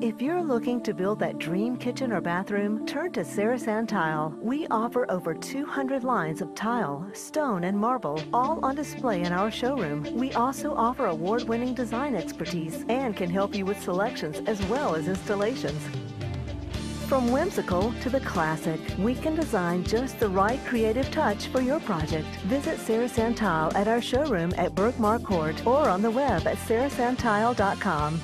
If you're looking to build that dream kitchen or bathroom, turn to Sarisand Tile. We offer over 200 lines of tile, stone, and marble, all on display in our showroom. We also offer award-winning design expertise and can help you with selections as well as installations. From whimsical to the classic, we can design just the right creative touch for your project. Visit Sarisandtile at our showroom at Berkmar Court or on the web at sarisandtile.com.